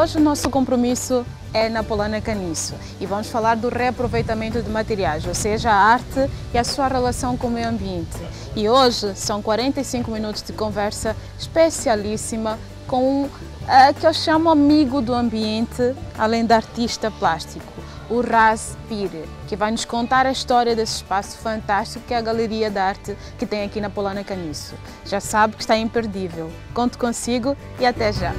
hoje o nosso compromisso é na Polana Caniço e vamos falar do reaproveitamento de materiais, ou seja, a arte e a sua relação com o meio ambiente. E hoje são 45 minutos de conversa especialíssima com uh, que eu chamo amigo do ambiente, além de artista plástico, o Raz Pire, que vai nos contar a história desse espaço fantástico que é a Galeria de Arte que tem aqui na Polana Caniço. Já sabe que está imperdível. Conto consigo e até já!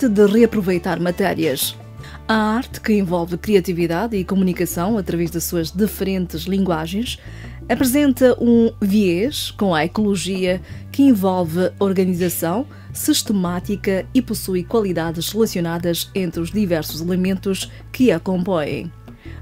Arte de reaproveitar matérias. A arte, que envolve criatividade e comunicação através das suas diferentes linguagens, apresenta um viés com a ecologia que envolve organização sistemática e possui qualidades relacionadas entre os diversos elementos que a compõem.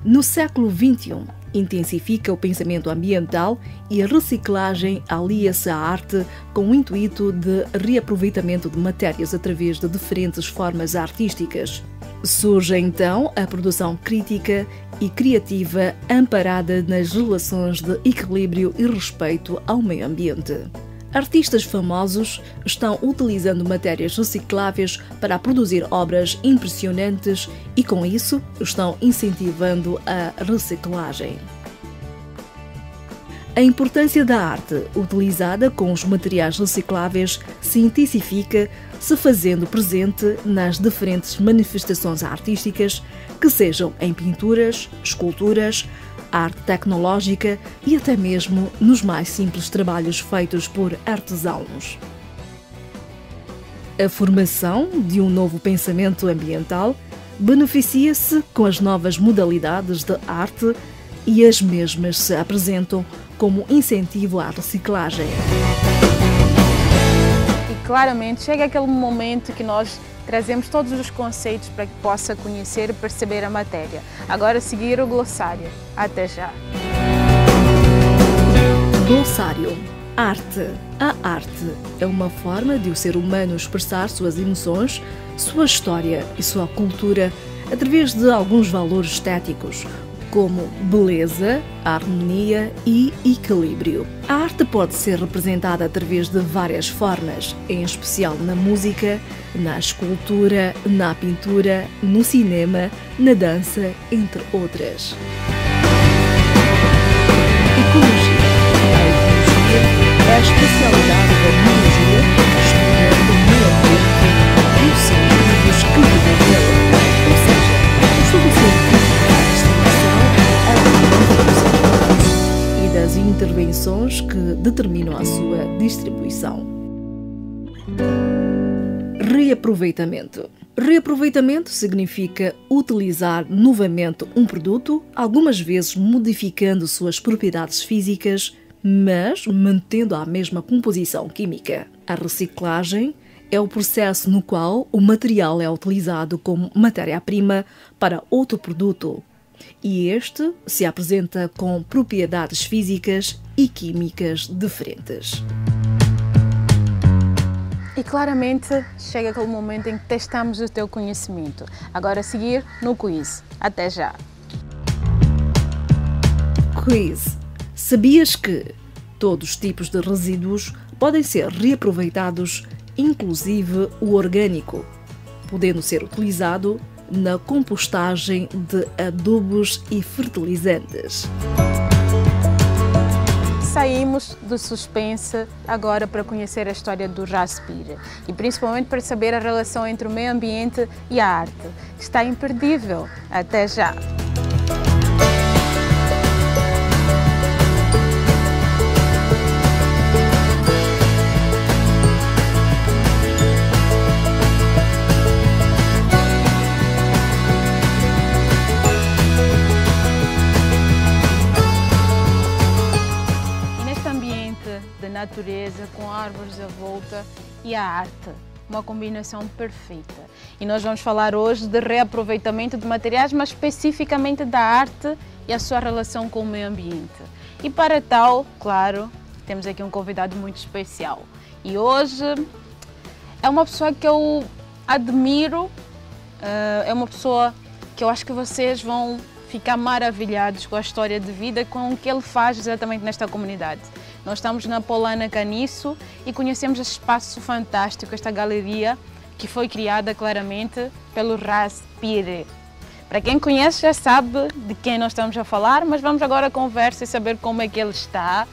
No século XXI, intensifica o pensamento ambiental e a reciclagem alia-se à arte com o intuito de reaproveitamento de matérias através de diferentes formas artísticas. Surge então a produção crítica e criativa amparada nas relações de equilíbrio e respeito ao meio ambiente. Artistas famosos estão utilizando matérias recicláveis para produzir obras impressionantes e, com isso, estão incentivando a reciclagem. A importância da arte utilizada com os materiais recicláveis se intensifica se fazendo presente nas diferentes manifestações artísticas, que sejam em pinturas, esculturas, arte tecnológica e até mesmo nos mais simples trabalhos feitos por artesãos. A formação de um novo pensamento ambiental beneficia-se com as novas modalidades de arte e as mesmas se apresentam como incentivo à reciclagem. E claramente chega aquele momento que nós trazemos todos os conceitos para que possa conhecer e perceber a matéria. Agora seguir o glossário. Até já! Glossário Arte. A arte é uma forma de o ser humano expressar suas emoções, sua história e sua cultura através de alguns valores estéticos, como beleza, harmonia e equilíbrio. A arte pode ser representada através de várias formas, em especial na música, na escultura, na pintura, no cinema, na dança, entre outras. Ecologia. A ecologia é a especialidade da biologia que estuda o meio ambiente e os seres que vivem intervenções que determinam a sua distribuição. Reaproveitamento. Reaproveitamento significa utilizar novamente um produto, algumas vezes modificando suas propriedades físicas, mas mantendo a mesma composição química. A reciclagem é o processo no qual o material é utilizado como matéria-prima para outro produto, e este se apresenta com propriedades físicas e químicas diferentes. E claramente chega aquele momento em que testamos o teu conhecimento. Agora a seguir no quiz. Até já! Quiz. Sabias que todos os tipos de resíduos podem ser reaproveitados, inclusive o orgânico, podendo ser utilizado na compostagem de adubos e fertilizantes? saímos do suspense agora para conhecer a história do Raspir e principalmente para saber a relação entre o meio ambiente e a arte. Está imperdível. Até já! Árvores à volta e a arte. Uma combinação perfeita. E nós vamos falar hoje de reaproveitamento de materiais, mas especificamente da arte e a sua relação com o meio ambiente. E para tal, claro, temos aqui um convidado muito especial. E hoje é uma pessoa que eu admiro, é uma pessoa que eu acho que vocês vão ficar maravilhados com a história de vida, com o que ele faz exatamente nesta comunidade. Nós estamos na Polana Caniço e conhecemos este espaço fantástico, esta galeria que foi criada claramente pelo Ras Pire. Para quem conhece já sabe de quem nós estamos a falar, mas vamos agora conversar e saber como é que ele está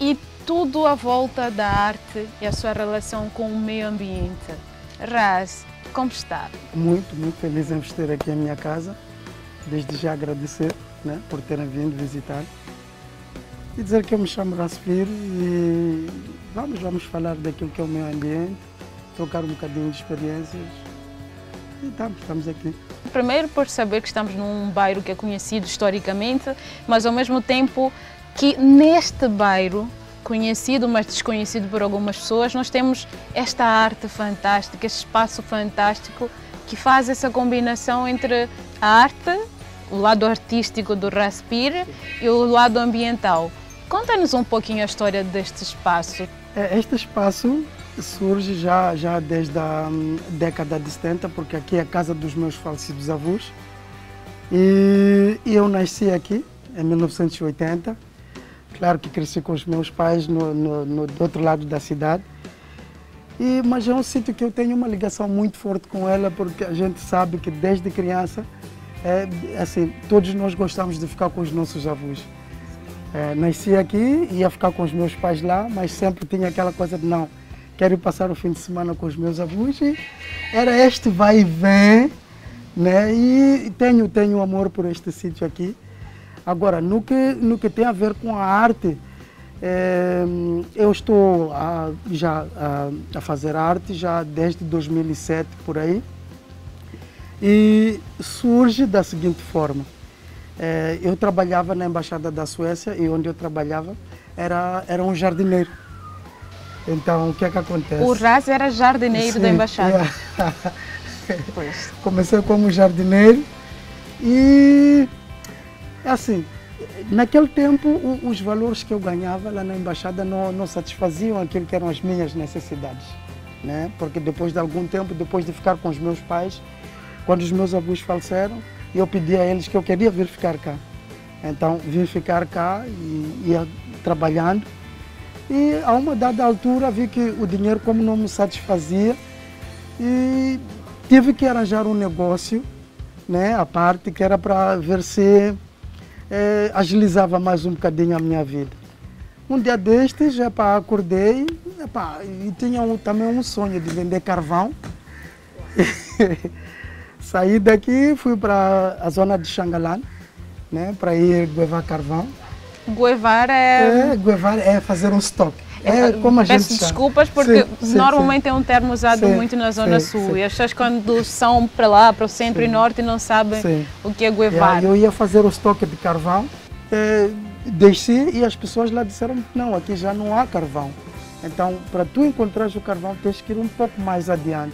e tudo à volta da arte e a sua relação com o meio ambiente. Raz, como está? Muito, muito feliz em vos ter aqui em minha casa. Desde já agradecer né, por terem vindo visitar. E dizer que eu me chamo Raspir e vamos, vamos falar daquilo que é o meio ambiente, trocar um bocadinho de experiências. E estamos, estamos aqui. Primeiro por saber que estamos num bairro que é conhecido historicamente, mas ao mesmo tempo que neste bairro conhecido, mas desconhecido por algumas pessoas, nós temos esta arte fantástica, este espaço fantástico que faz essa combinação entre a arte, o lado artístico do Raspir e o lado ambiental. Conta-nos um pouquinho a história deste espaço. É, este espaço surge já, já desde a hum, década de 70, porque aqui é a casa dos meus falecidos avós. E eu nasci aqui em 1980 Claro que cresci com os meus pais no, no, no do outro lado da cidade. E, mas é um sítio que eu tenho uma ligação muito forte com ela, porque a gente sabe que desde criança, é, assim, todos nós gostamos de ficar com os nossos avós. É, nasci aqui, ia ficar com os meus pais lá, mas sempre tinha aquela coisa de não, quero passar o fim de semana com os meus avós. Era este vai e vem, né? E tenho, tenho amor por este sítio aqui. Agora, no que, no que tem a ver com a arte, é, eu estou a, já a, a, fazer arte já desde 2007 por aí e surge da seguinte forma. É, eu trabalhava na Embaixada da Suécia e onde eu trabalhava era, era um jardineiro. Então, o que é que acontece? O Raz era jardineiro Sim, da Embaixada. É. Comecei como jardineiro e assim, naquele tempo os valores que eu ganhava lá na embaixada não, não satisfaziam aquilo que eram as minhas necessidades. Né? Porque depois de algum tempo, depois de ficar com os meus pais, quando os meus avós faleceram, eu pedi a eles que eu queria vir ficar cá. Então vim ficar cá e ia trabalhando. E a uma dada altura vi que o dinheiro como não me satisfazia e tive que arranjar um negócio, né, a parte que era para ver se é, agilizava mais um bocadinho a minha vida. Um dia destes, epá, acordei epá, e tinha um, também um sonho de vender carvão. Saí daqui, fui para a zona de Xangalan, né, para ir guevar carvão. Guevar é... é... Guevar é fazer um estoque. É como a Peço gente desculpas porque sim, sim, normalmente sim. é um termo usado muito na Zona Sul e as pessoas quando são para lá, para o centro e norte, não sabem o que é guevar. É, eu ia fazer o estoque de carvão, é, desci e as pessoas lá disseram que não, aqui já não há carvão. Então, para tu encontrares o carvão, tens que ir um pouco mais adiante.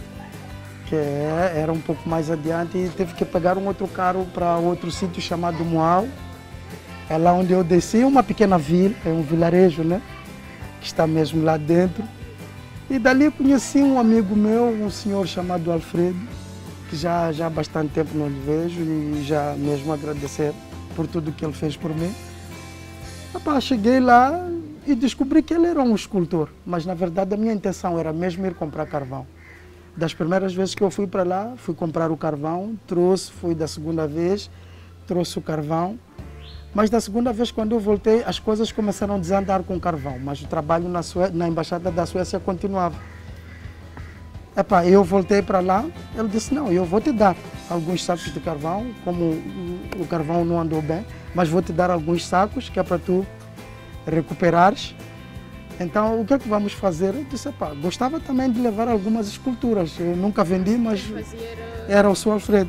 Que é, era um pouco mais adiante e teve que pegar um outro carro para outro sítio chamado Moal. É lá onde eu desci, uma pequena vila, é um vilarejo, né? que está mesmo lá dentro. E dali conheci um amigo meu, um senhor chamado Alfredo, que já, já há bastante tempo não lhe vejo e já mesmo agradecer por tudo que ele fez por mim. Epá, cheguei lá e descobri que ele era um escultor, mas na verdade a minha intenção era mesmo ir comprar carvão. Das primeiras vezes que eu fui para lá, fui comprar o carvão, trouxe, fui da segunda vez, trouxe o carvão mas da segunda vez, quando eu voltei, as coisas começaram a desandar com carvão, mas o trabalho na, Sué na Embaixada da Suécia continuava. Epá, eu voltei para lá, ele disse, não, eu vou te dar alguns sacos de carvão, como o carvão não andou bem, mas vou te dar alguns sacos que é para tu recuperares. Então, o que é que vamos fazer? Eu disse, epá, gostava também de levar algumas esculturas. Eu nunca vendi, mas era o seu Alfredo.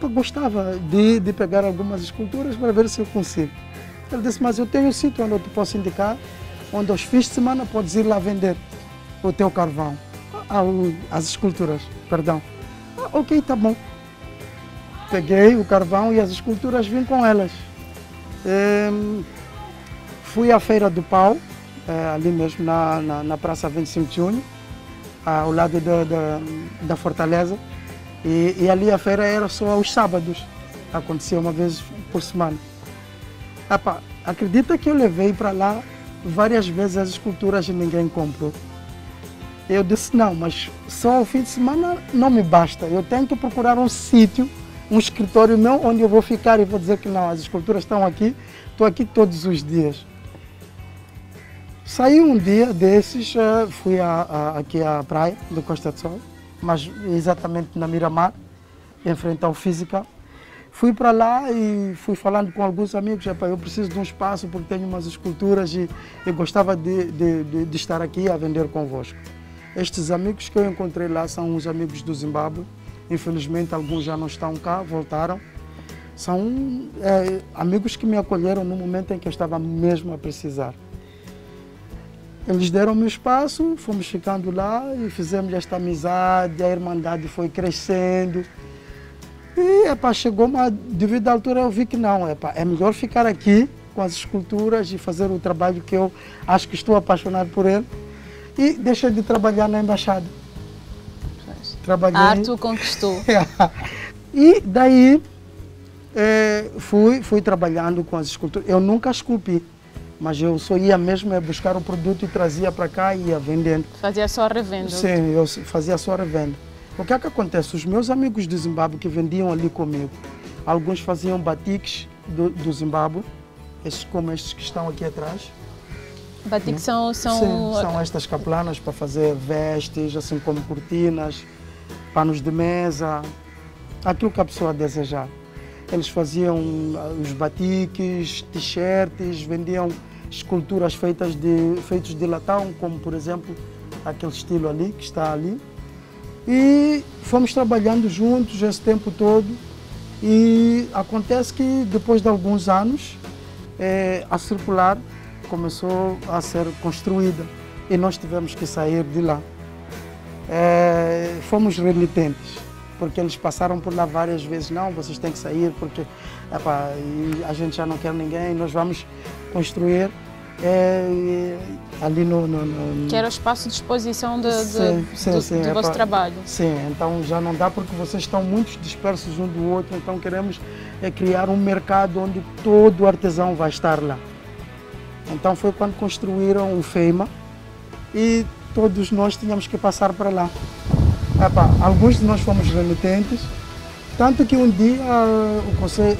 Eu gostava de, de pegar algumas esculturas para ver se eu consigo. Ele disse, mas eu tenho um sítio onde eu te posso indicar, onde aos fins de semana podes ir lá vender o teu carvão, ah, as esculturas, perdão. Ah, ok, tá bom. Peguei o carvão e as esculturas vim com elas. Ehm, fui à Feira do Pau, eh, ali mesmo na, na, na, Praça 25 de Junho, ao lado da, da, da Fortaleza. E, e, ali a feira era só aos sábados. Acontecia uma vez por semana. Acredita que eu levei para lá várias vezes as esculturas e ninguém comprou. Eu disse, não, mas só o fim de semana não me basta. Eu tenho que procurar um sítio, um escritório meu, onde eu vou ficar e vou dizer que não, as esculturas estão aqui, estou aqui todos os dias. Saí um dia desses, eh, fui a, a, aqui à praia do Costa do Sol, mas exatamente na Miramar, em frente ao Física. Fui para lá e fui falando com alguns amigos, eu preciso de um espaço porque tenho umas esculturas e eu gostava de, de, de, de estar aqui a vender convosco. Estes amigos que eu encontrei lá são uns amigos do Zimbábue, infelizmente alguns já não estão cá, voltaram. São é, amigos que me acolheram no momento em que eu estava mesmo a precisar. Eles deram-me espaço, fomos ficando lá e fizemos esta amizade, a irmandade foi crescendo. E epa, chegou uma devido à altura eu vi que não, epa, é melhor ficar aqui com as esculturas e fazer o trabalho que eu acho que estou apaixonado por ele e deixei de trabalhar na embaixada. Trabalhei. A arte o conquistou. e daí é, fui, fui trabalhando com as esculturas. Eu nunca esculpi, mas eu só ia mesmo buscar o produto e trazia para cá e ia vendendo. Fazia só a revenda? Sim, eu fazia só a revenda. O que é que acontece? Os meus amigos do Zimbábue que vendiam ali comigo, alguns faziam batiques do, do Zimbábue, esses, como estes que estão aqui atrás. Batiques são, são... Sim, são estas caplanas para fazer vestes, assim como cortinas, panos de mesa, aquilo que a pessoa desejar. Eles faziam ah, os batiques, t-shirts, vendiam esculturas feitas de, feitos de latão, como por exemplo aquele estilo ali, que está ali. E fomos trabalhando juntos esse tempo todo. E acontece que depois de alguns anos, é, a circular começou a ser construída e nós tivemos que sair de lá. É, fomos renitentes, porque eles passaram por lá várias vezes. Não, vocês têm que sair porque epa, a gente já não quer ninguém, nós vamos construir é, ali no, no, no, Que era o espaço de exposição de, sim, sim, do, sim, do é vosso pra, trabalho. Sim, então já não dá porque vocês estão muito dispersos um do outro, então queremos é, criar um mercado onde todo artesão vai estar lá. Então foi quando construíram o FEIMA e todos nós tínhamos que passar para lá. Alguns de nós fomos remitentes, tanto que um dia o conselho,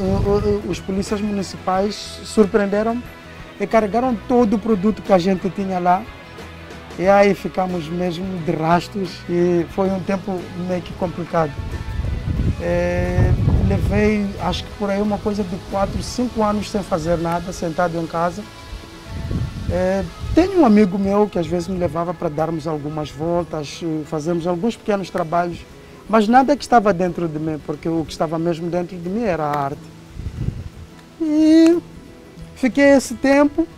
os polícias municipais surpreenderam e carregaram todo o produto que a gente tinha lá. E aí ficamos mesmo de rastos e foi um tempo meio que complicado. É, levei, acho que por aí, uma coisa de 4, 5 anos sem fazer nada, sentado em casa. É, tenho um amigo meu que às vezes me levava para darmos algumas voltas, fazermos alguns pequenos trabalhos, mas nada que estava dentro de mim, porque o que estava mesmo dentro de mim era a arte. E Fiquei esse tempo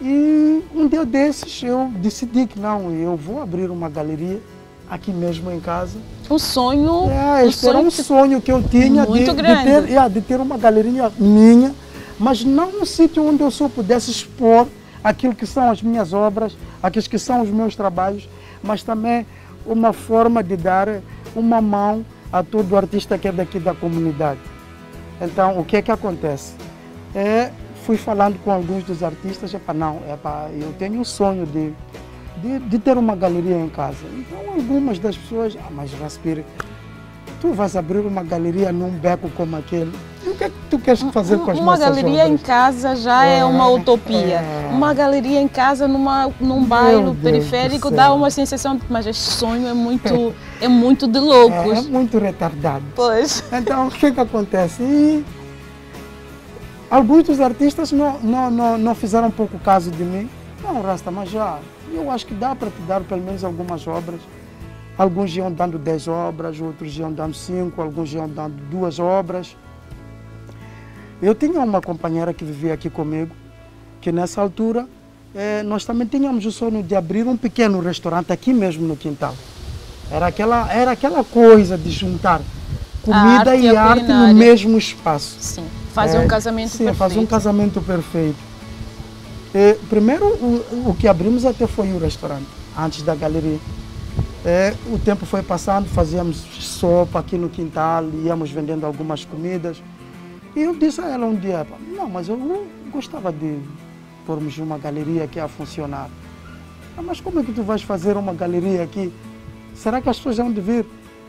e um dia desses eu decidi que não, eu vou abrir uma galeria aqui mesmo em casa. Um sonho. É, um sonho era um sonho que eu tinha de. De, ter, é, de ter uma galeria minha, mas não um sítio onde eu só pudesse expor aquilo que são as minhas obras, aqueles que são os meus trabalhos, mas também uma forma de dar uma mão a todo artista que é daqui da comunidade. Então, o que é que acontece? É fui falando com alguns dos artistas, e não, epa, eu tenho um sonho de, de, de, ter uma galeria em casa. Então algumas das pessoas, ah, mas Raspir, tu vais abrir uma galeria num beco como aquele. E o que é que tu queres fazer com as Uma galeria obras? em casa já é, é uma utopia. É... Uma galeria em casa numa, num bairro periférico dá uma sensação de, mas esse sonho é muito, é muito de loucos. É, é muito retardado. Pois. Então o que é que acontece? E Alguns dos artistas não, não, não, não fizeram pouco caso de mim. Não, Rasta, mas já, eu acho que dá para te dar pelo menos algumas obras. Alguns iam dando 10 obras, outros iam dando 5, alguns iam dando duas obras. Eu tinha uma companheira que vivia aqui comigo, que nessa altura eh, nós também tínhamos o sonho de abrir um pequeno restaurante aqui mesmo no quintal. Era aquela, era aquela coisa de juntar comida arte e, arte no mesmo espaço. Sim. Fazer um é, casamento sim, perfeito. fazer um casamento perfeito. E, primeiro, o, o, que abrimos até foi o restaurante, antes da galeria. É, o tempo foi passando, fazíamos sopa aqui no quintal, íamos vendendo algumas comidas. E eu disse a ela um dia, não, mas eu gostava de pormos uma galeria aqui a funcionar. Ah, mas como é que tu vais fazer uma galeria aqui? Será que as pessoas vão de vir?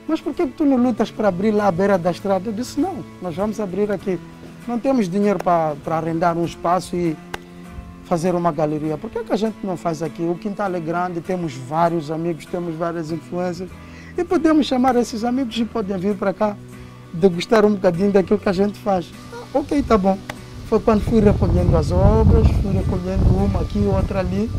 Mas por que tu não lutas para abrir lá à beira da estrada? Eu disse, não, nós vamos abrir aqui. Não temos dinheiro para, arrendar um espaço e fazer uma galeria. Por que, que a gente não faz aqui? O quintal é grande, temos vários amigos, temos várias influências e podemos chamar esses amigos e podem vir para cá degustar um bocadinho daquilo que a gente faz. Ah, ok, tá bom. Foi quando fui recolhendo as obras, fui recolhendo uma aqui, outra ali.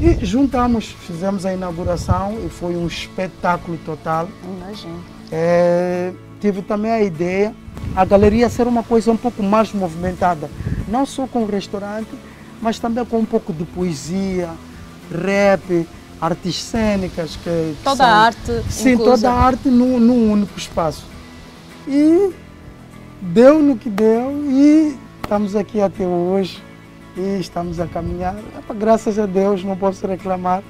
E juntamos, fizemos a inauguração e foi um espetáculo total. Imagino. É, tive também a ideia, a galeria ser uma coisa um pouco mais movimentada, não só com o restaurante, mas também com um pouco de poesia, rap, artes cênicas. Que, toda são, a arte. Sim, inclusa. toda a arte num, num único espaço. E deu no que deu e estamos aqui até hoje e estamos a caminhar. Graças a Deus, não posso reclamar,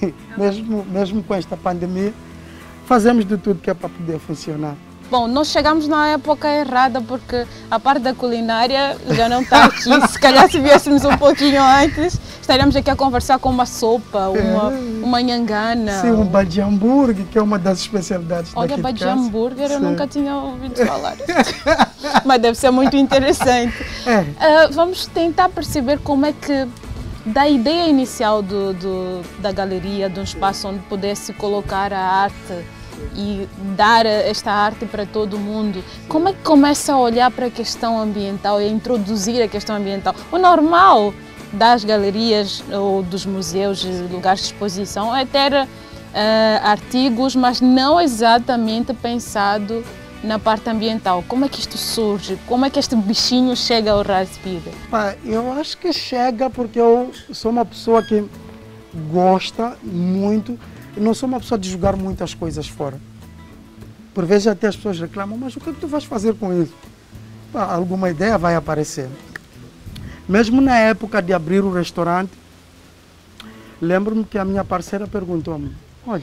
mesmo, mesmo com esta pandemia, fazemos de tudo que é para poder funcionar. Bom, nós chegamos na época errada porque a parte da culinária já não está aqui. se calhar se viéssemos um pouquinho antes, estaríamos aqui a conversar com uma sopa, uma, uma nhangana. Sim, um bade hambúrguer, que é uma das especialidades Olha, daqui casa. hambúrguer eu Sim. nunca tinha ouvido falar. Mas deve ser muito interessante. É, Ah, vamos tentar perceber como é que, da ideia inicial do, do- da galeria, de um espaço onde pudesse colocar a arte e dar esta arte para todo mundo, como é que começa a olhar para a questão ambiental e a introduzir a questão ambiental? O normal das galerias ou dos museus, lugares de exposição, é ter ah, artigos, mas não exatamente pensado na parte ambiental. Como é que isto surge? Como é que este bichinho chega ao Raspberry? eu acho que chega porque eu sou uma pessoa que gosta muito, e não sou uma pessoa de jogar muitas coisas fora. Por vezes até as pessoas reclamam, mas o que, é que tu vais fazer com isso? Alguma ideia vai aparecer. Mesmo na época de abrir o restaurante, lembro-me que a minha parceira perguntou-me, olha,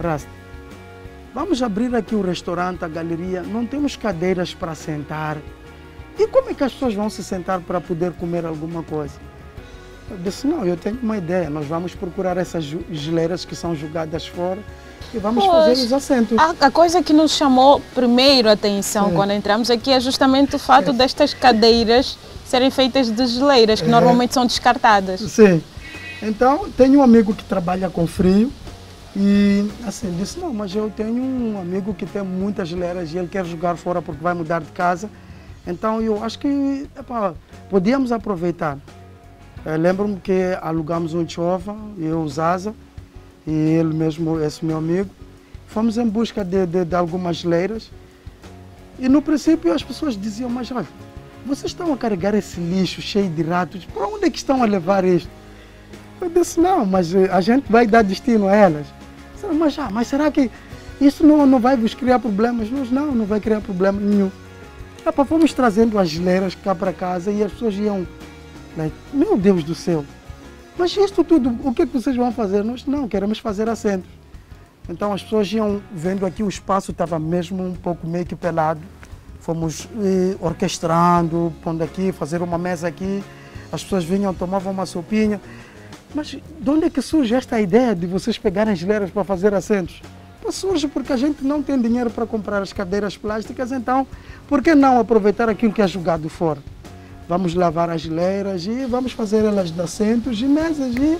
Rasta, vamos abrir aqui o restaurante, a galeria, não temos cadeiras para sentar. E como é que as pessoas vão se sentar para poder comer alguma coisa? Eu disse, não, eu tenho uma ideia, nós vamos procurar essas geleiras que são jogadas fora e vamos Pois. fazer os assentos. A, a coisa que nos chamou primeiro a atenção Sim. quando entramos aqui é justamente o fato destas cadeiras serem feitas de geleiras, que É. normalmente são descartadas. Sim. Então, tenho um amigo que trabalha com frio e assim, disse, não, mas eu tenho um amigo que tem muitas geleiras e ele quer jogar fora porque vai mudar de casa. Então, eu acho que epá, podíamos aproveitar. Eh, Lembro-me que alugamos um chova, eu, Zaza, e ele mesmo, esse meu amigo. Fomos em busca de, de, de algumas geleiras. E no princípio as pessoas diziam, mas olha, vocês estão a carregar esse lixo cheio de ratos, para onde é que estão a levar isto? Eu disse, não, mas eh, a gente vai dar destino a elas. Disseram, Mas, ah, mas será que isso não, não vai vos criar problemas? Nós, não, não vai criar problema nenhum. Epá, fomos trazendo as geleiras cá para casa e as pessoas iam, like, meu Deus do céu, mas isto tudo, o que é que vocês vão fazer? Nós, não, queremos fazer assentos. Então as pessoas iam vendo aqui o espaço estava mesmo um pouco meio que pelado. Fomos eh, orquestrando, pondo aqui, fazer uma mesa aqui. As pessoas vinham, tomavam uma sopinha. Mas de onde é que surge esta ideia de vocês pegarem geleiras para fazer assentos? Surge porque a gente não tem dinheiro para comprar as cadeiras plásticas, então por que não aproveitar aquilo que é jogado fora? Vamos lavar as geleiras e vamos fazer elas de assentos e mesas e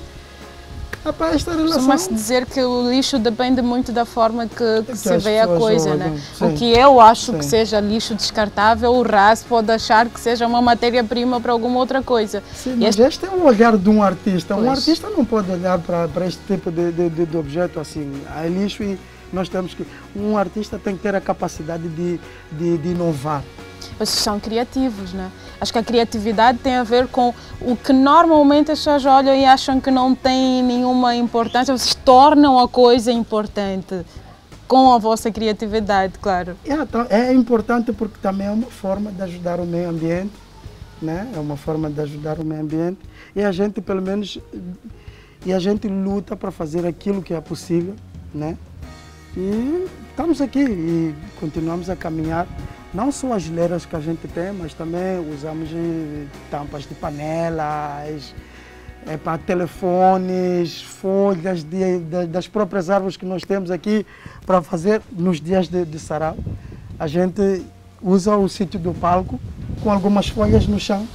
Rapaz, esta relação. Costuma-se dizer que o lixo depende muito da forma que, que se as vê a coisa, olham, né? sim. O que eu acho que Sim. seja lixo descartável, o RAS pode achar que seja uma matéria-prima para alguma outra coisa. Sim, mas este- este é o olhar de um artista. Um Pois. artista não pode olhar para para este tipo de, de, de- de objeto assim. É lixo e nós temos que. Um artista tem que ter a capacidade de, de, de inovar. Vocês são criativos, né? Acho que a criatividade tem a ver com o que normalmente as pessoas olham e acham que não tem nenhuma importância. Vocês tornam a coisa importante com a vossa criatividade, claro. É, então, é importante porque também é uma forma de ajudar o meio ambiente, né? É uma forma de ajudar o meio ambiente e a gente pelo menos e a gente luta para fazer aquilo que é possível, né? E estamos aqui e continuamos a caminhar não só as geleiras que a gente tem, mas também usamos tampas de panelas, é, para telefones, folhas de, de, das próprias árvores que nós temos aqui para fazer nos dias de, de sarau. A gente usa o sítio do palco com algumas folhas no chão.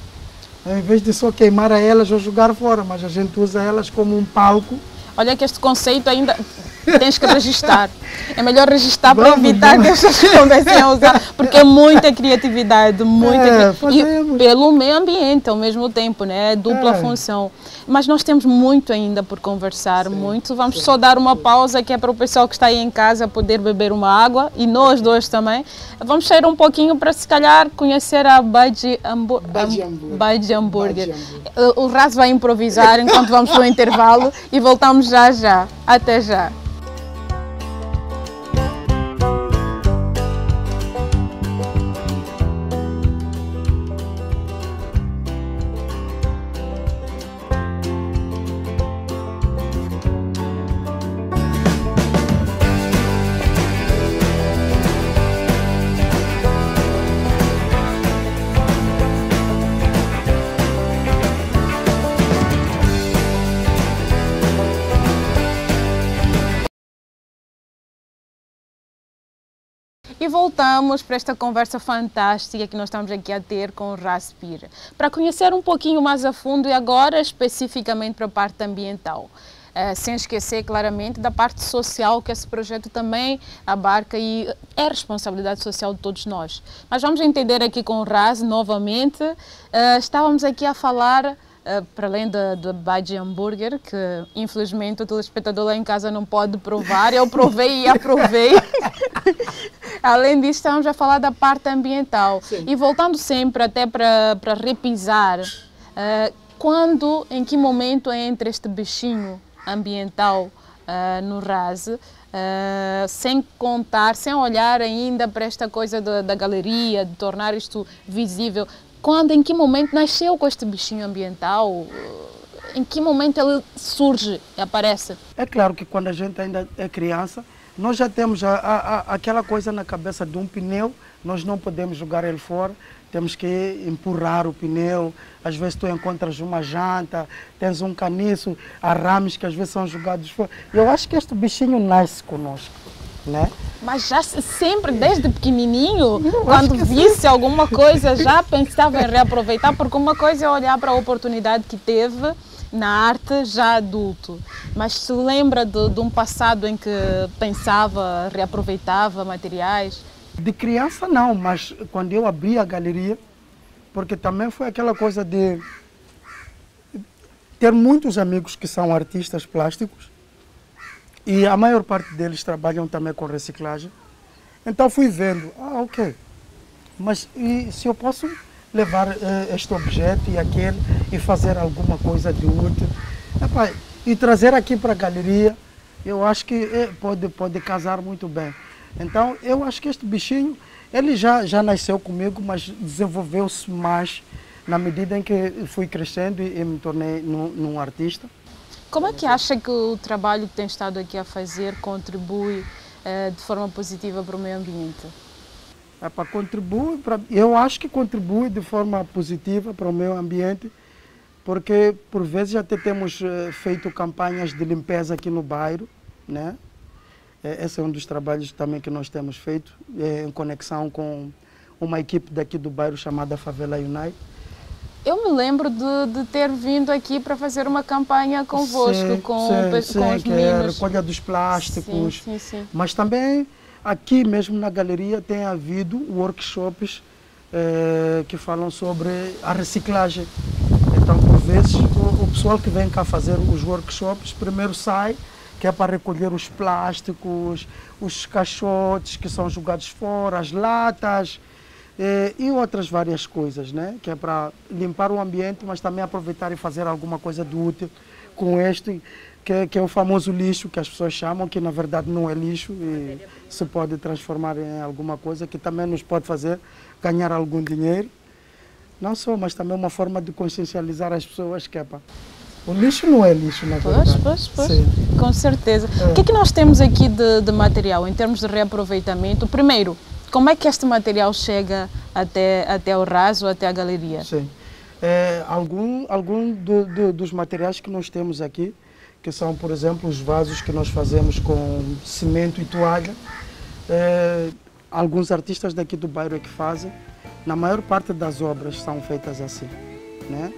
Em vez de só queimar elas ou jogar fora, mas a gente usa elas como um palco. Olha que este conceito ainda tens que registrar. É melhor registrar para evitar vamos. que as pessoas comecem a usar, porque é muita criatividade, muita é, cri... e pelo meio ambiente ao mesmo tempo, né? É dupla é. função. Mas nós temos muito ainda por conversar, sim, muito. Vamos sim, só dar uma pausa que é para o pessoal que está aí em casa poder beber uma água e nós dois também. Vamos sair um pouquinho para se calhar conhecer a Baji Hambur Hambúrguer. O Raz vai improvisar enquanto vamos para o intervalo e voltamos já já. Até já. E voltamos para esta conversa fantástica que nós estamos aqui a ter com o Raspir, para conhecer um pouquinho mais a fundo e agora especificamente para a parte ambiental. Uh, sem esquecer claramente da parte social que esse projeto também abarca e é responsabilidade social de todos nós. Mas vamos entender aqui com o Raz novamente. Uh, estávamos aqui a falar Uh, para além da Baji Hambúrguer, que infelizmente o telespectador lá em casa não pode provar, eu provei e aprovei. além disso, estamos a falar da parte ambiental. Sim. E voltando sempre até para, para repisar, uh, quando, em que momento entra este bichinho ambiental uh, no RAS, Uh, sem contar, sem olhar ainda para esta coisa da, da, galeria, de tornar isto visível, quando, em que momento nasceu com este bichinho ambiental? Em que momento ele surge e aparece? É claro que quando a gente ainda é criança, nós já temos a, a, aquela coisa na cabeça de um pneu, nós não podemos jogar ele fora, temos que empurrar o pneu. Às vezes tu encontras uma janta, tens um caniço, arames que às vezes são jogados fora. Eu acho que este bichinho nasce conosco, né? Mas já sempre, desde pequenininho, quando visse sim. alguma coisa, já pensava em reaproveitar, porque uma coisa é olhar para a oportunidade que teve na arte já adulto. Mas se lembra de, de um passado em que pensava, reaproveitava materiais? De criança não, mas quando eu abri a galeria, porque também foi aquela coisa de ter muitos amigos que são artistas plásticos e a maior parte deles trabalham também com reciclagem. Então fui vendo, ah, ok, mas e se eu posso levar eh, este objeto e aquele e fazer alguma coisa de útil Epá, e trazer aqui para a galeria, eu acho que eh, pode, pode casar muito bem. Então eu acho que este bichinho, ele já, já nasceu comigo, mas desenvolveu-se mais na medida em que fui crescendo e, e me tornei num, num artista. Como é que acha que o trabalho que tem estado aqui a fazer contribui eh, de forma positiva para o meio ambiente? É para contribuir, para, eu acho que contribui de forma positiva para o meio ambiente, porque por vezes já temos eh, feito campanhas de limpeza aqui no bairro, né? É, esse é um dos trabalhos também que nós temos feito, é, em conexão com uma equipe daqui do bairro chamada Favela Unite eu me lembro de, de, ter vindo aqui para fazer uma campanha convosco, sim, com, sim, com os que meninos. É a recolha dos plásticos. Sim, sim, Mas também aqui mesmo na galeria tem havido workshops eh, que falam sobre a reciclagem. Então, por vezes, o, o pessoal que vem cá fazer os workshops primeiro sai que é para recolher os plásticos, os caixotes que são jogados fora, as latas, eh, e outras várias coisas, né? que é para limpar o ambiente, mas também aproveitar e fazer alguma coisa de útil com este, que é, que é o famoso lixo que as pessoas chamam, que na verdade não é lixo e se pode transformar em alguma coisa que também nos pode fazer ganhar algum dinheiro. Não só, mas também uma forma de consciencializar as pessoas que é para o lixo não é lixo, na verdade. Pois, pois, pois. Sim. Com certeza. É. O que é que nós temos aqui de, de material em termos de reaproveitamento? Primeiro, Como é que este material chega até, até o raso, até a galeria? Sim. É, algum algum do, do, dos materiais que nós temos aqui, que são, por exemplo, os vasos que nós fazemos com cimento e toalha, é, alguns artistas daqui do bairro é que fazem. Na maior parte das obras são feitas assim, né?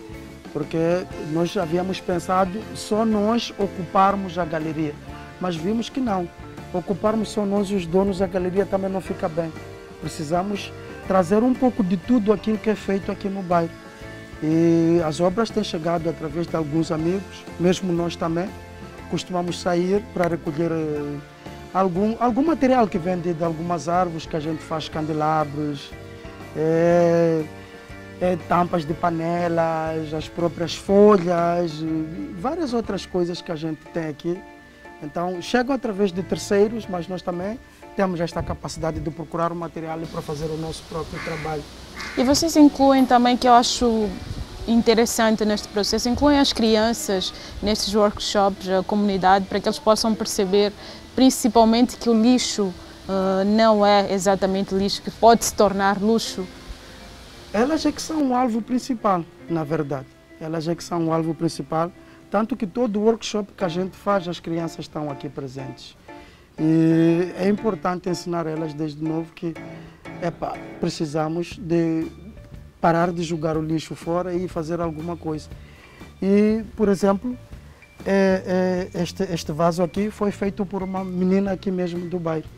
Porque nós havíamos pensado só nós ocuparmos a galeria, mas vimos que não. Ocuparmos só nós os donos da galeria também não fica bem. Precisamos trazer um pouco de tudo aquilo que é feito aqui no bairro. E as obras têm chegado através de alguns amigos, mesmo nós também. Costumamos sair para recolher eh, algum, algum material que vem de, de algumas árvores que a gente faz candelabros, é, é, tampas de panelas, as próprias folhas, várias outras coisas que a gente tem aqui. Então, chegam através de terceiros, mas nós também temos esta capacidade de procurar o material para fazer o nosso próprio trabalho. E vocês incluem também, que eu acho interessante neste processo, incluem as crianças nestes workshops, a comunidade, para que eles possam perceber principalmente que o lixo uh, não é exatamente lixo, que pode se tornar luxo. Elas é que são o alvo principal, na verdade. Elas é que são o alvo principal, tanto que todo workshop que a gente faz, as crianças estão aqui presentes. E é importante ensinar elas desde novo que epa, precisamos de parar de jogar o lixo fora e fazer alguma coisa. E, por exemplo, é, é, este, este vaso aqui foi feito por uma menina aqui mesmo do bairro.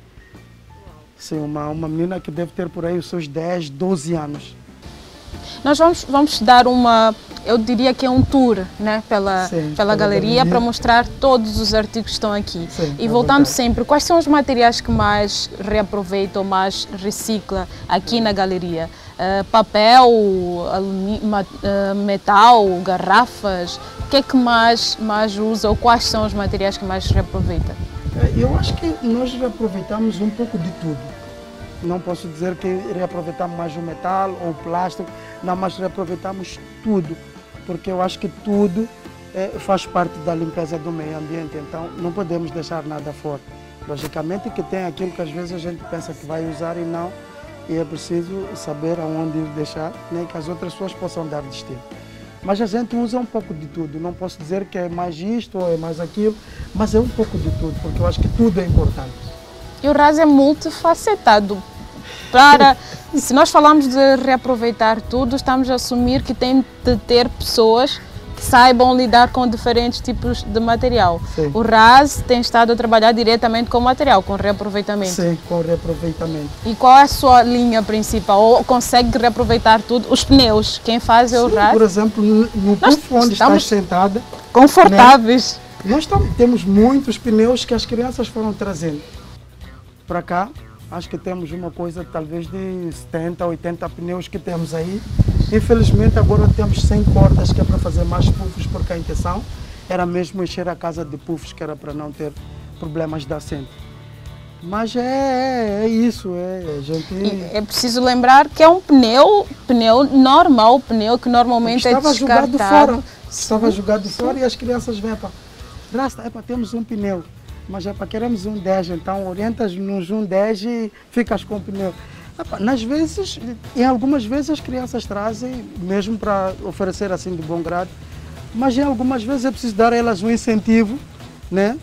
Sim, uma, uma menina que deve ter por aí os seus 10, 12 anos. Nós vamos, vamos dar uma, eu diria que é um tour né, pela, Sim, pela galeria para mostrar todos os artigos que estão aqui. Sim, e voltando sempre, quais são os materiais que mais reaproveita ou mais recicla aqui na galeria? Uh, papel, uh, metal, garrafas, o que é que mais, mais usa ou quais são os materiais que mais reaproveita? É, eu acho que nós reaproveitamos um pouco de tudo. Não posso dizer que reaproveitamos mais o metal ou o plástico, não, mas reaproveitamos tudo, porque eu acho que tudo é, faz parte da limpeza do meio ambiente, então não podemos deixar nada fora. Logicamente que tem aquilo que às vezes a gente pensa que vai usar e não, e é preciso saber aonde deixar, né, que as outras pessoas possam dar destino. Mas a gente usa um pouco de tudo, não posso dizer que é mais isto ou é mais aquilo, mas é um pouco de tudo, porque eu acho que tudo é importante. E o RAS é multifacetado. Para, se nós falamos de reaproveitar tudo, estamos a assumir que tem de ter pessoas que saibam lidar com diferentes tipos de material. Sim. O RAS tem estado a trabalhar diretamente com material, com reaproveitamento. Sim, com reaproveitamento. E qual é a sua linha principal? Ou consegue reaproveitar tudo? Os pneus, quem faz é o Sim, RAS? Por exemplo, no puff onde estás sentada. Confortáveis. Né? Nós temos muitos pneus que as crianças foram trazendo para cá Acho que temos uma coisa talvez de 70, 80 pneus que temos aí. Infelizmente agora temos 100 cordas que é para fazer mais puffs porque a intenção era mesmo encher a casa de puffs que era para não ter problemas de assento. Mas é, é, é isso, é, gente... é preciso lembrar que é um pneu, pneu normal, pneu que normalmente Estava é descartado. Estava jogado fora, Estava jogado fora e as crianças vêm para... Rasta, é para temos um pneu mas é para queremos um 10, então orientas-nos um 10 e ficas com o pneu. Nas vezes, em algumas vezes as crianças trazem, mesmo para oferecer assim de bom grado, mas em algumas vezes é preciso dar a elas um incentivo, né?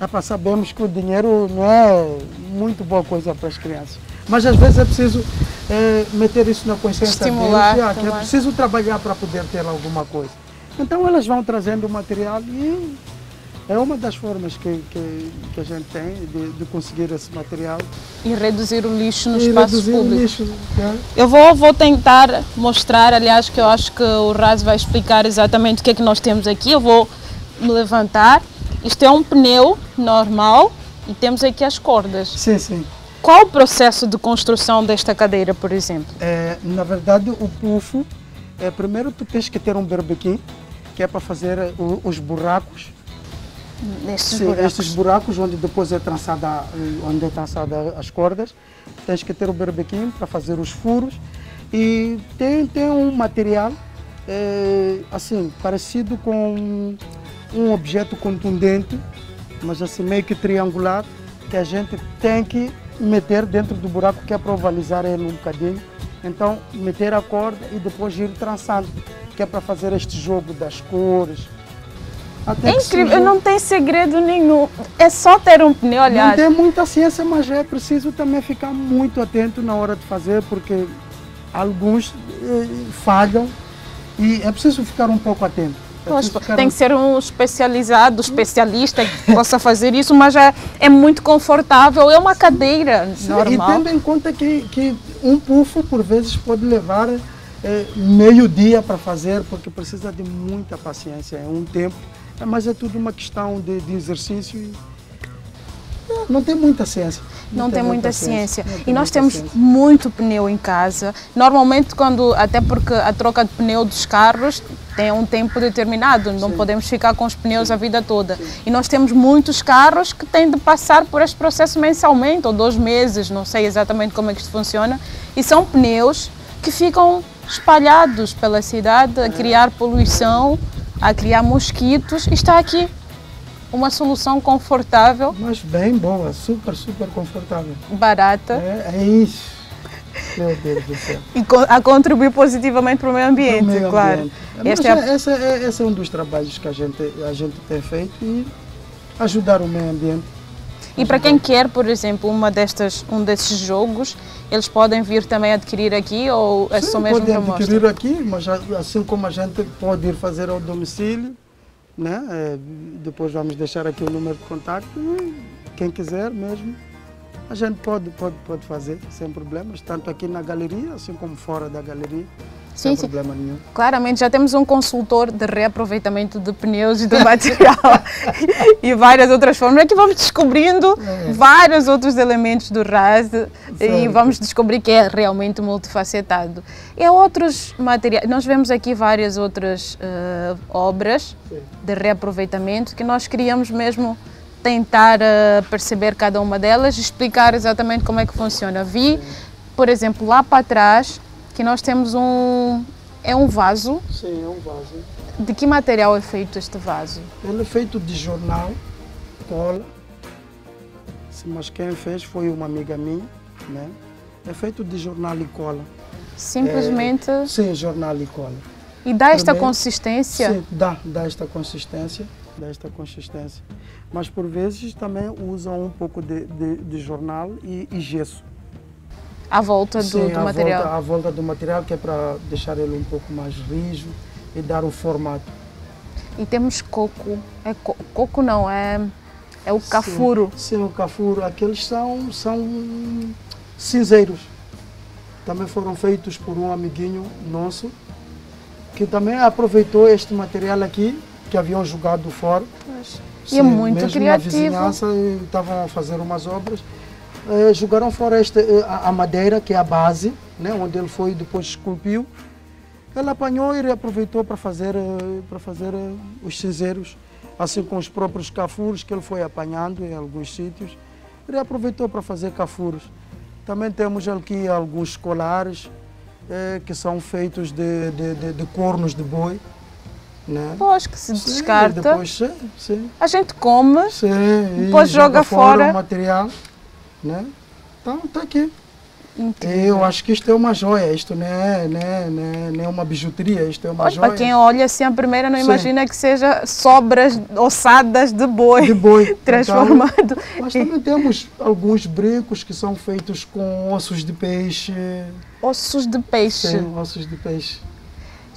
É para sabemos que o dinheiro não é muito boa coisa para as crianças. Mas às vezes é preciso é, meter isso na consciência Estimular, deles, que é preciso trabalhar para poder ter alguma coisa. Então elas vão trazendo o material e é uma das formas que, que, que a gente tem de, de, conseguir esse material. E reduzir o lixo no e espaço público. Lixo, é. Eu vou, vou tentar mostrar, aliás, que eu acho que o Raz vai explicar exatamente o que é que nós temos aqui. Eu vou me levantar. Isto é um pneu normal e temos aqui as cordas. Sim, sim. Qual o processo de construção desta cadeira, por exemplo? É, na verdade, o pufo, é, primeiro tu tens que ter um berbequim, que é para fazer os buracos Nestes Sim, buracos. estes buracos onde depois é trançada, onde é trançada as cordas, tens que ter o berbequim para fazer os furos e tem, tem um material é, assim parecido com um objeto contundente, mas assim meio que triangular, que a gente tem que meter dentro do buraco que é para ovalizar ele um bocadinho. Então, meter a corda e depois ir trançando, que é para fazer este jogo das cores. Até é incrível, não tem segredo nenhum. É só ter um pneu, aliás. Não tem muita ciência, mas é preciso também ficar muito atento na hora de fazer, porque alguns eh, falham e é preciso ficar um pouco atento. É tem que ser um especializado, especialista que possa fazer isso, mas é, é muito confortável, é uma cadeira Sim, normal. E tendo em conta que, que um pufo, por vezes, pode levar é, meio dia para fazer, porque precisa de muita paciência, é um tempo, mas é tudo uma questão de, de exercício e não tem muita ciência. Não, não tem, tem, muita, muita ciência. ciência. E nós temos ciência. muito pneu em casa. Normalmente, quando até porque a troca de pneu dos carros tem um tempo determinado, não Sim. podemos ficar com os pneus Sim. a vida toda. Sim. E nós temos muitos carros que têm de passar por este processo mensalmente ou dois meses, não sei exatamente como é que isto funciona. E são pneus que ficam espalhados pela cidade a criar poluição, a criar mosquitos. Está aqui uma solução confortável. Mas bem boa, super, super confortável. Barata. É, é isso. Meu Deus do céu. E a contribuir positivamente para o meio ambiente, meio claro. Ambiente. Este é, esse, é, esse é um dos trabalhos que a gente, a gente tem feito e ajudar o meio ambiente. E para quem quer, por exemplo, uma destas, um desses jogos, eles podem vir também adquirir aqui ou é Sim, só mesmo podem adquirir aqui, mas assim como a gente pode ir fazer ao domicílio, né? É, depois vamos deixar aqui o número de contato. Quem quiser mesmo, a gente pode, pode, pode fazer sem problemas, tanto aqui na galeria, assim como fora da galeria. Sim, sem sim. problema nenhum. Claramente já temos um consultor de reaproveitamento de pneus e de material e várias outras formas. É que vamos descobrindo é. vários outros elementos do RAS e vamos descobrir que é realmente multifacetado. E há outros materiais, nós vemos aqui várias outras uh, obras sim. de reaproveitamento que nós queríamos mesmo tentar uh, perceber cada uma delas, explicar exatamente como é que funciona. Vi, por exemplo, lá para trás que nós temos um. É um vaso. Sim, é um vaso. De que material é feito este vaso? Ele é feito de jornal, cola. Mas quem fez foi uma amiga minha, né? É feito de jornal e cola. Simplesmente? É, sim, jornal e cola. E dá esta Primeiro, consistência? Sim, dá, dá esta consistência, dá esta consistência. Mas por vezes também usam um pouco de, de, de jornal e, e gesso à volta do, Sim, do à material. Volta, à volta do material, que é para deixar ele um pouco mais rijo e dar o formato. E temos coco. É co coco não, é, é o cafuro. Sim, sim, o cafuro. Aqueles são, são cinzeiros. Também foram feitos por um amiguinho nosso, que também aproveitou este material aqui, que haviam jogado fora. e é muito mesmo criativo. Na vizinhança estavam a fazer umas obras eh, jogaram fora esta, eh, a, a, madeira, que é a base, né, onde ele foi depois esculpiu. Ele apanhou e reaproveitou para fazer, eh, para fazer os cinzeiros, assim com os próprios cafuros que ele foi apanhando em alguns sítios. Reaproveitou para fazer cafuros. Também temos aqui alguns colares que são feitos de, de, de, de cornos de boi. Né? Pois, que se sim, descarta. Depois, sim, sim. A gente come, sim, depois joga, joga fora. fora o material né? Então está aqui. Entendi. Eu acho que isto é uma joia, isto não é, não é, não é, uma bijuteria, isto é uma Olha, joia. Para quem olha assim a primeira não Sim. imagina que seja sobras ossadas de boi, de boi. transformado. Então, mas também temos alguns brincos que são feitos com ossos de peixe. Ossos de peixe? Sim, ossos de peixe.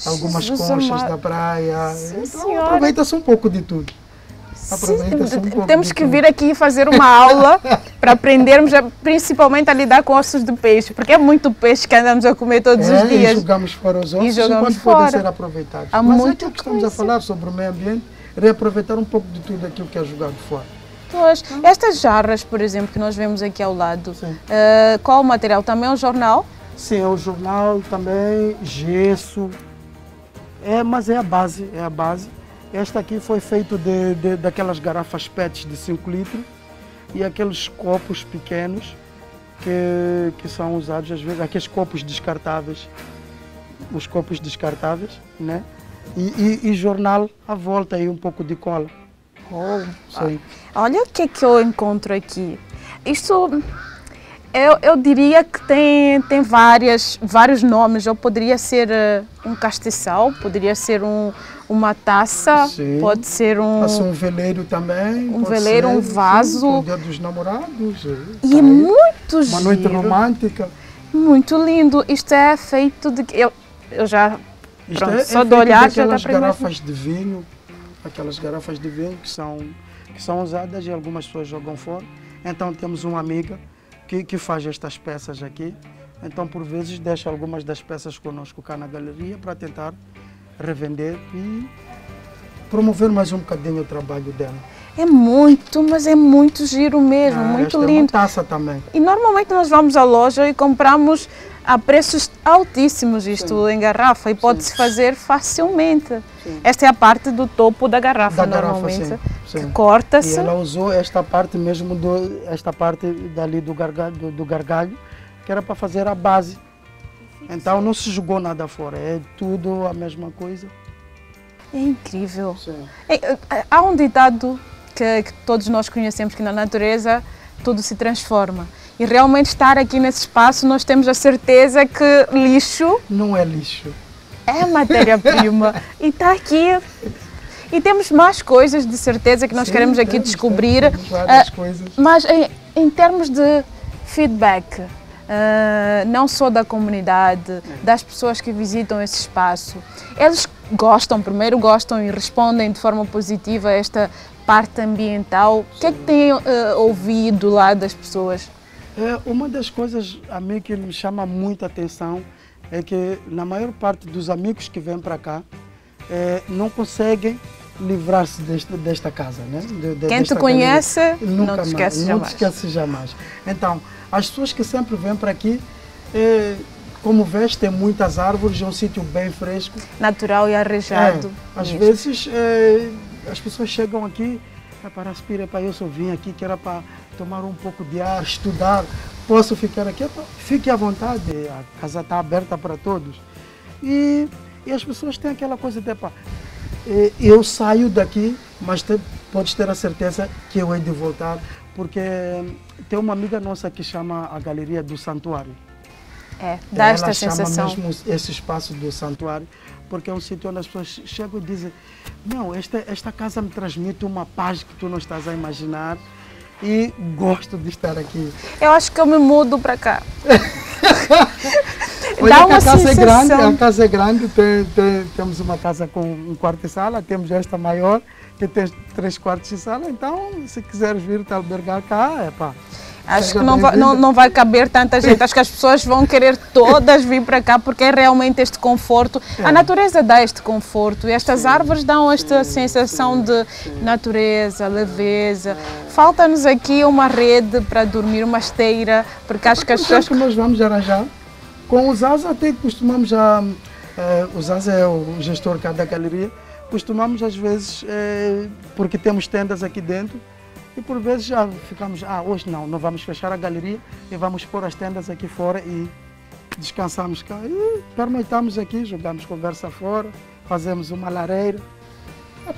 Algumas Jesus conchas da praia. Sim, então aproveita-se um pouco de tudo. Aproveita-se um pouco Temos que vir aqui fazer uma aula para aprendermos a, principalmente a lidar com ossos de peixe, porque é muito peixe que andamos a comer todos é, os dias. E jogamos fora os ossos e jogamos fora. podem ser aproveitados. Há Mas é que estamos a falar sobre o meio ambiente, reaproveitar um pouco de tudo aquilo que é jogado fora. Pois, estas jarras, por exemplo, que nós vemos aqui ao lado, uh, qual o material? Também é um jornal? Sim, é o jornal, também gesso, é, mas é a base, é a base. Esta aqui foi feito de, de, daquelas garrafas PET de 5 litros e aqueles copos pequenos que, que são usados às vezes, aqueles copos descartáveis, os copos descartáveis, né? E, e, e jornal à volta e um pouco de cola. Oh, Sim. Olha o que é que eu encontro aqui. Isto Eu, eu diria que tem, tem várias, vários nomes. Eu poderia ser uh, um castiçal, poderia ser um, uma taça, sim. pode ser um. Pode ser um veleiro também. Um veleiro, ser, um vaso. Sim, dia dos namorados. E tá é Uma noite romântica. Muito lindo. Isto é feito de. Eu, eu já. Isto pronto, é, só é de olhar já dá para garrafas de vinho, aquelas garrafas de vinho que são, que são usadas e algumas pessoas jogam fora. Então temos uma amiga que, que faz estas peças aqui. Então, por vezes, deixa algumas das peças conosco cá na galeria para tentar revender e promover mais um bocadinho o trabalho dela. É muito, mas é muito giro mesmo, ah, muito lindo. É uma taça também. E normalmente nós vamos à loja e compramos a preços altíssimos isto Sim. em garrafa e pode-se fazer facilmente. Sim. Esta é a parte do topo da garrafa, da normalmente. Garrafa, corta-se. E ela usou esta parte mesmo, do, esta parte dali do gargalho, do, do gargalho que era para fazer a base. Então não se jogou nada fora, é tudo a mesma coisa. É incrível. É, é, há um ditado que, que todos nós conhecemos que na natureza tudo se transforma. E realmente estar aqui nesse espaço, nós temos a certeza que lixo. Não é lixo. É matéria-prima. e está aqui e temos mais coisas de certeza que nós Sim, queremos aqui temos, descobrir. Temos várias uh, coisas. Mas em, em, termos de feedback, uh, não só da comunidade, das pessoas que visitam esse espaço, eles gostam, primeiro gostam e respondem de forma positiva a esta parte ambiental. O que é que têm uh, ouvido lá das pessoas? É, uma das coisas a mim que me chama muita atenção é que na maior parte dos amigos que vêm para cá, é, não conseguem livrar-se desta, casa. Né? De, de, Quem te conhece nunca não te esquece mais, jamais. Não te esquece jamais. Então, as pessoas que sempre vêm para aqui, é, como vês, tem muitas árvores, é um sítio bem fresco. Natural e arejado. É, às Isso. vezes, é, as pessoas chegam aqui, é para aspirar, para eu só vim aqui, que era para tomar um pouco de ar, estudar. Posso ficar aqui? Fique à vontade, a casa está aberta para todos. E e as pessoas têm aquela coisa de, pá, eh, eu saio daqui, mas te, podes ter a certeza que eu hei de voltar, porque tem uma amiga nossa que chama a Galeria do Santuário. É, dá esta sensação. chama mesmo esse espaço do santuário, porque é um sítio onde as pessoas chegam e dizem não, esta, esta casa me transmite uma paz que tu não estás a imaginar e gosto de estar aqui. Eu acho que eu me mudo para cá. Olha Dá uma a casa sensação. é grande, a casa é grande, tem, tem, temos uma casa com um quarto e sala, temos esta maior, que tem três quartos e sala, então se quiseres vir te albergar cá, é pá. Acho que não vai, não, não vai caber tanta gente. Acho que as pessoas vão querer todas vir para cá porque é realmente este conforto. É. A natureza dá este conforto e estas sim, árvores dão esta sim, sensação sim, de natureza, leveza. Falta-nos aqui uma rede para dormir, uma esteira, porque acho que as pessoas. que nós vamos arranjar com os Zaza até costumamos já, eh, o Zaza é o gestor cá da galeria, costumamos às vezes, eh, porque temos tendas aqui dentro, e por vezes já ficamos, ah, hoje não, não vamos fechar a galeria e vamos pôr as tendas aqui fora e descansamos cá. E pernoitamos aqui, jogamos conversa fora, fazemos uma lareira.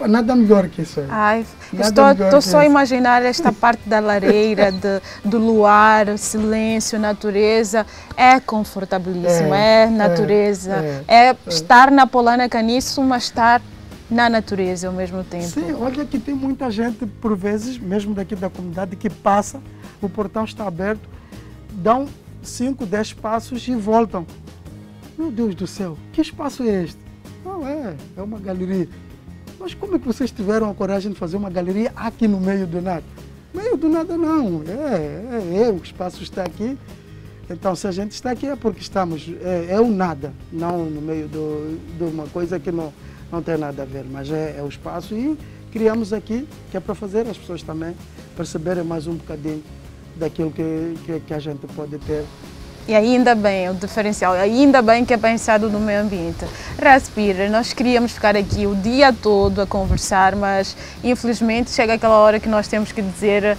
Nada melhor que isso. Ai, estou, estou só a imaginar esta parte da lareira, de, do luar, silêncio, natureza. É confortabilíssimo, é, é natureza. É, é, é, estar na Polana Caniço, mas estar na natureza ao mesmo tempo. Sim, olha que tem muita gente, por vezes, mesmo daqui da comunidade, que passa, o portão está aberto, dão 5, 10 passos e voltam. Meu Deus do céu, que espaço é este? Não é, é uma galeria. Mas como é que vocês tiveram a coragem de fazer uma galeria aqui no meio do nada? Meio do nada não, é, é, é o espaço está aqui. Então se a gente está aqui é porque estamos, é, é o nada, não no meio do, de uma coisa que não, não tem nada a ver, mas é, é o espaço e criamos aqui, que é para fazer as pessoas também perceberem mais um bocadinho daquilo que, que, que a gente pode ter e ainda bem, o diferencial, ainda bem que é pensado no meio ambiente. Respira, nós queríamos ficar aqui o dia todo a conversar, mas infelizmente chega aquela hora que nós temos que dizer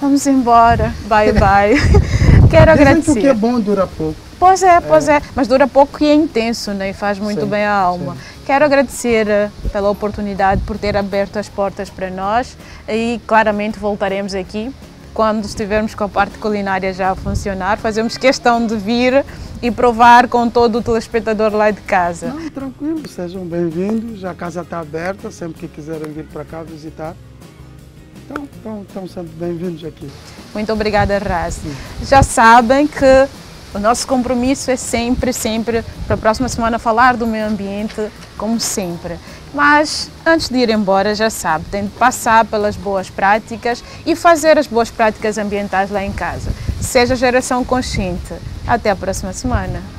vamos embora, bye bye. Quero agradecer. Dizem que é bom dura pouco. Pois é, pois é, é, mas dura pouco e é intenso né? e faz muito sim, bem à alma. Sim. Quero agradecer eh, pela oportunidade, por ter aberto as portas para nós e claramente voltaremos aqui quando estivermos com a parte culinária já a funcionar, fazemos questão de vir e provar com todo o telespectador lá de casa. Não, tranquilo, sejam bem-vindos, a casa está aberta, sempre que quiserem vir para cá visitar. Então, estão, estão sempre bem-vindos aqui. Muito obrigada, Raz. Já sabem que o nosso compromisso é sempre, sempre, para a próxima semana, falar do meio ambiente, como sempre. Mas antes de ir embora, já sabe, tem de passar pelas boas práticas e fazer as boas práticas ambientais lá em casa. Seja geração consciente. Até a próxima semana.